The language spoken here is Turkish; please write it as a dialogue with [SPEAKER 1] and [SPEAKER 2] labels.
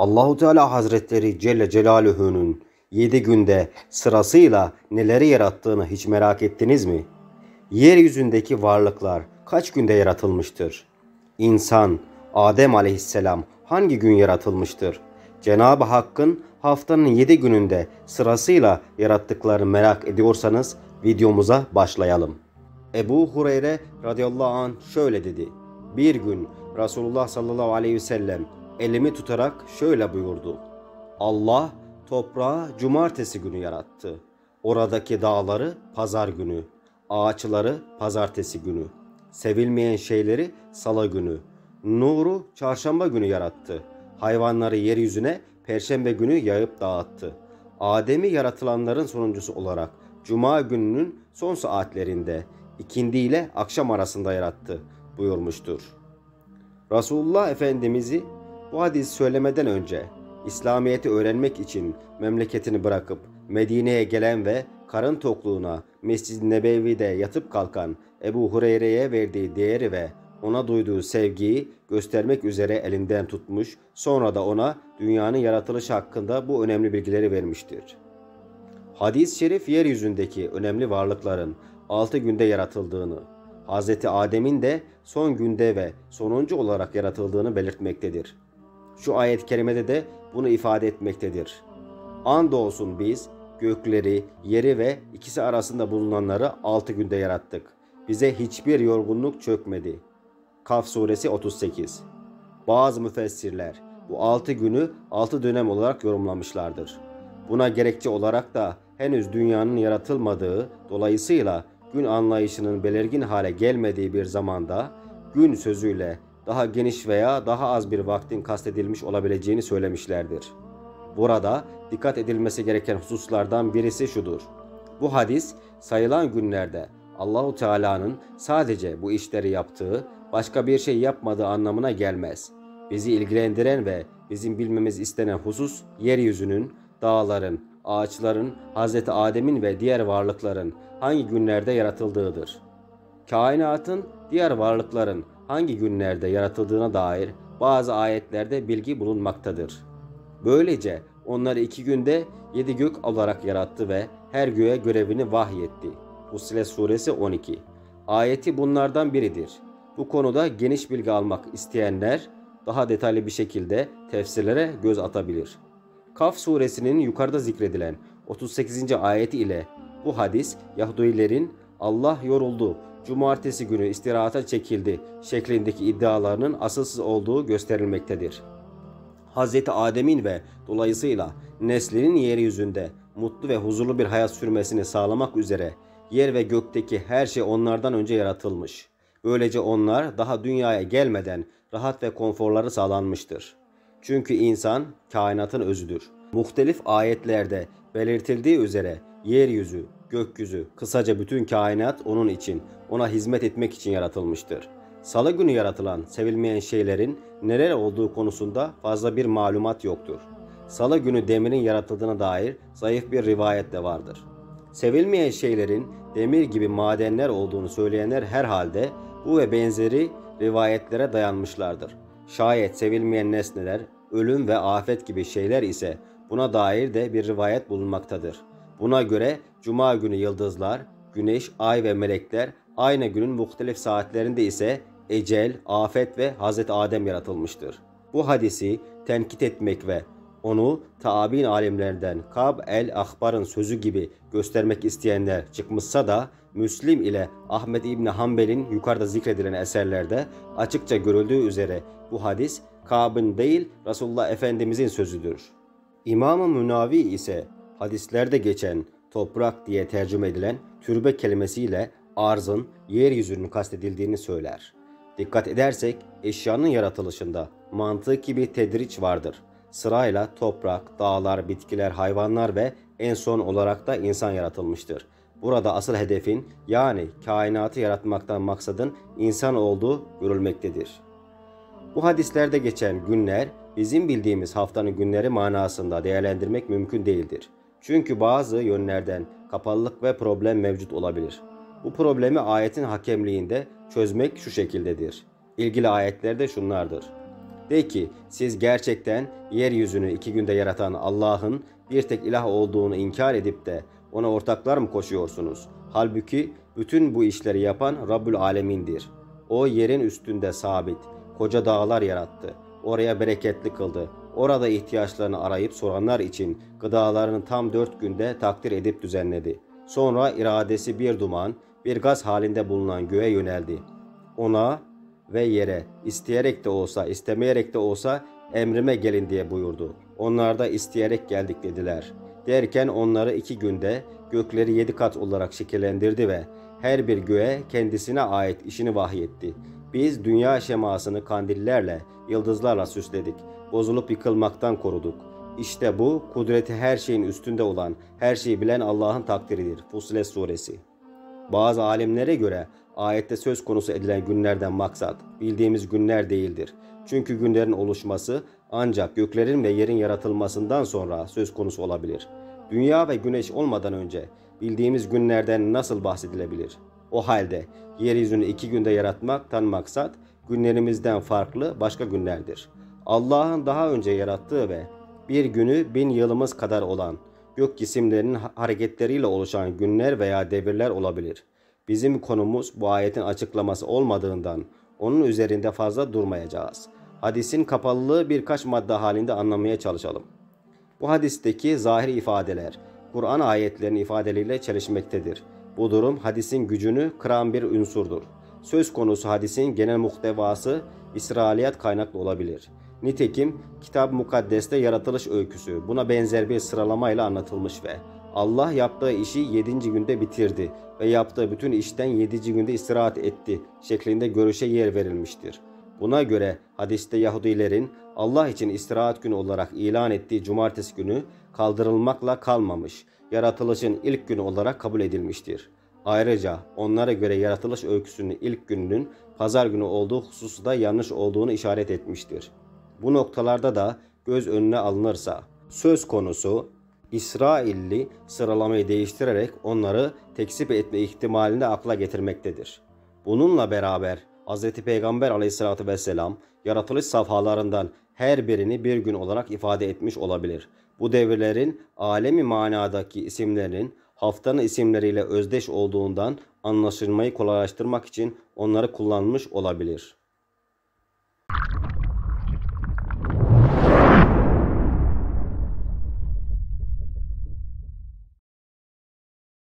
[SPEAKER 1] Allahu Teala Hazretleri Celle Celaluhu'nun yedi günde sırasıyla neleri yarattığını hiç merak ettiniz mi? Yeryüzündeki varlıklar kaç günde yaratılmıştır? İnsan, Adem aleyhisselam hangi gün yaratılmıştır? Cenab-ı Hakk'ın haftanın yedi gününde sırasıyla yarattıklarını merak ediyorsanız videomuza başlayalım. Ebu Hureyre radıyallahu an şöyle dedi. Bir gün Resulullah sallallahu aleyhi ve sellem elimi tutarak şöyle buyurdu. Allah toprağı cumartesi günü yarattı. Oradaki dağları pazar günü, ağaçları pazartesi günü, sevilmeyen şeyleri salı günü, nuru çarşamba günü yarattı. Hayvanları yeryüzüne perşembe günü yayıp dağıttı. Adem'i yaratılanların sonuncusu olarak cuma gününün son saatlerinde ikindi ile akşam arasında yarattı buyurmuştur. Resulullah Efendimiz'i bu hadis söylemeden önce İslamiyet'i öğrenmek için memleketini bırakıp Medine'ye gelen ve karın tokluğuna Mescid-i Nebevi'de yatıp kalkan Ebu Hureyre'ye verdiği değeri ve ona duyduğu sevgiyi göstermek üzere elinden tutmuş, sonra da ona dünyanın yaratılışı hakkında bu önemli bilgileri vermiştir. Hadis-i şerif yeryüzündeki önemli varlıkların 6 günde yaratıldığını, Hz. Adem'in de son günde ve sonuncu olarak yaratıldığını belirtmektedir. Şu ayet-i kerimede de bunu ifade etmektedir. Andolsun biz gökleri, yeri ve ikisi arasında bulunanları altı günde yarattık. Bize hiçbir yorgunluk çökmedi. Kaf suresi 38 Bazı müfessirler bu altı günü altı dönem olarak yorumlamışlardır. Buna gerekçe olarak da henüz dünyanın yaratılmadığı dolayısıyla gün anlayışının belirgin hale gelmediği bir zamanda gün sözüyle daha geniş veya daha az bir vaktin kastedilmiş olabileceğini söylemişlerdir. Burada dikkat edilmesi gereken hususlardan birisi şudur. Bu hadis sayılan günlerde Allahu Teala'nın sadece bu işleri yaptığı, başka bir şey yapmadığı anlamına gelmez. Bizi ilgilendiren ve bizim bilmemiz istenen husus yeryüzünün, dağların, ağaçların, Hz. Adem'in ve diğer varlıkların hangi günlerde yaratıldığıdır. Kainatın diğer varlıkların hangi günlerde yaratıldığına dair bazı ayetlerde bilgi bulunmaktadır. Böylece onları iki günde yedi gök olarak yarattı ve her göğe görevini vahyetti. Fussilet suresi 12. Ayeti bunlardan biridir. Bu konuda geniş bilgi almak isteyenler daha detaylı bir şekilde tefsirlere göz atabilir. Kaf suresinin yukarıda zikredilen 38. ayeti ile bu hadis Yahudilerin Allah yoruldu, cumartesi günü istirahata çekildi şeklindeki iddialarının asılsız olduğu gösterilmektedir. Hz. Adem'in ve dolayısıyla neslinin yeryüzünde mutlu ve huzurlu bir hayat sürmesini sağlamak üzere yer ve gökteki her şey onlardan önce yaratılmış. Böylece onlar daha dünyaya gelmeden rahat ve konforları sağlanmıştır. Çünkü insan kainatın özüdür. Muhtelif ayetlerde belirtildiği üzere yeryüzü, gökyüzü, kısaca bütün kainat onun için, ona hizmet etmek için yaratılmıştır. Salı günü yaratılan sevilmeyen şeylerin neler olduğu konusunda fazla bir malumat yoktur. Salı günü demirin yaratıldığına dair zayıf bir rivayet de vardır. Sevilmeyen şeylerin demir gibi madenler olduğunu söyleyenler herhalde bu ve benzeri rivayetlere dayanmışlardır. Şayet sevilmeyen nesneler, ölüm ve afet gibi şeyler ise buna dair de bir rivayet bulunmaktadır. Buna göre cuma günü yıldızlar, güneş, ay ve melekler aynı günün muhtelif saatlerinde ise ecel, afet ve Hz. Adem yaratılmıştır. Bu hadisi tenkit etmek ve onu tabi'in alimlerinden Kab el-Ahbar'ın sözü gibi göstermek isteyenler çıkmışsa da Müslim ile Ahmet İbni Hanbel'in yukarıda zikredilen eserlerde açıkça görüldüğü üzere bu hadis Kab'ın değil Resulullah Efendimizin sözüdür. İmam-ı Münavi ise hadislerde geçen toprak diye tercüme edilen türbe kelimesiyle arzın yeryüzünün kastedildiğini söyler. Dikkat edersek eşyanın yaratılışında mantıki bir tedriç vardır. Sırayla toprak, dağlar, bitkiler, hayvanlar ve en son olarak da insan yaratılmıştır. Burada asıl hedefin yani kainatı yaratmaktan maksadın insan olduğu görülmektedir. Bu hadislerde geçen günler bizim bildiğimiz haftanın günleri manasında değerlendirmek mümkün değildir. Çünkü bazı yönlerden kapalılık ve problem mevcut olabilir. Bu problemi ayetin hakemliğinde çözmek şu şekildedir. İlgili ayetlerde şunlardır. De ki siz gerçekten yeryüzünü iki günde yaratan Allah'ın bir tek ilah olduğunu inkar edip de ona ortaklar mı koşuyorsunuz? Halbuki bütün bu işleri yapan Rabbül Alemin'dir. O yerin üstünde sabit, koca dağlar yarattı. Oraya bereketli kıldı. Orada ihtiyaçlarını arayıp soranlar için gıdalarını tam dört günde takdir edip düzenledi. Sonra iradesi bir duman, bir gaz halinde bulunan göğe yöneldi. Ona ve yere isteyerek de olsa istemeyerek de olsa emrime gelin diye buyurdu. Onlar da isteyerek geldik dediler. Derken onları iki günde gökleri yedi kat olarak şekillendirdi ve her bir göğe kendisine ait işini vahyetti. Biz dünya şemasını kandillerle, yıldızlarla süsledik. Bozulup yıkılmaktan koruduk. İşte bu kudreti her şeyin üstünde olan, her şeyi bilen Allah'ın takdiridir. Fussilet suresi. Bazı alimlere göre ayette söz konusu edilen günlerden maksat bildiğimiz günler değildir. Çünkü günlerin oluşması ancak göklerin ve yerin yaratılmasından sonra söz konusu olabilir. Dünya ve güneş olmadan önce bildiğimiz günlerden nasıl bahsedilebilir? O halde yeryüzünü iki günde yaratmaktan maksat günlerimizden farklı başka günlerdir. Allah'ın daha önce yarattığı ve bir günü bin yılımız kadar olan gök cisimlerinin hareketleriyle oluşan günler veya devirler olabilir. Bizim konumuz bu ayetin açıklaması olmadığından onun üzerinde fazla durmayacağız. Hadisin kapalılığı birkaç madde halinde anlamaya çalışalım. Bu hadisteki zahir ifadeler Kur'an ayetlerinin ifadeleriyle çelişmektedir. Bu durum hadisin gücünü kıran bir unsurdur. Söz konusu hadisin genel muhtevası İsrailiyat kaynaklı olabilir. Nitekim Kitab-ı Mukaddes'te yaratılış öyküsü buna benzer bir sıralamayla anlatılmış ve Allah yaptığı işi 7. günde bitirdi ve yaptığı bütün işten 7. günde istirahat etti şeklinde görüşe yer verilmiştir. Buna göre hadiste Yahudilerin Allah için istirahat günü olarak ilan ettiği cumartesi günü kaldırılmakla kalmamış, yaratılışın ilk günü olarak kabul edilmiştir. Ayrıca onlara göre yaratılış öyküsünün ilk gününün pazar günü olduğu hususu da yanlış olduğunu işaret etmiştir. Bu noktalarda da göz önüne alınırsa söz konusu İsrailli sıralamayı değiştirerek onları tekzip etme ihtimalini akla getirmektedir. Bununla beraber Hz. Peygamber aleyhissalatü vesselam yaratılış safhalarından her birini bir gün olarak ifade etmiş olabilir. Bu devirlerin alemi manadaki isimlerin haftanın isimleriyle özdeş olduğundan anlaşılmayı kolaylaştırmak için onları kullanmış olabilir.